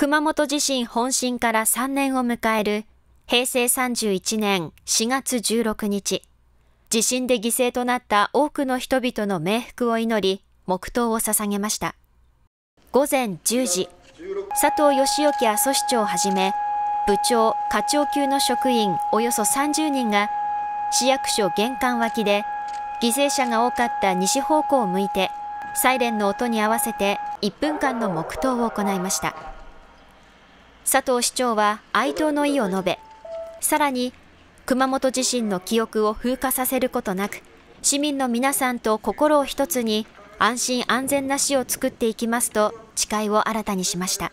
熊本地震本震から3年を迎える平成31年4月16日、地震で犠牲となった多くの人々の冥福を祈り、黙祷を捧げました。午前10時、佐藤義興阿蘇市長をはじめ、部長、課長級の職員およそ30人が市役所玄関脇で犠牲者が多かった西方向を向いてサイレンの音に合わせて1分間の黙祷を行いました。佐藤市長は哀悼の意を述べ、さらに熊本地震の記憶を風化させることなく、市民の皆さんと心を一つに安心安全な市を作っていきますと誓いを新たにしました。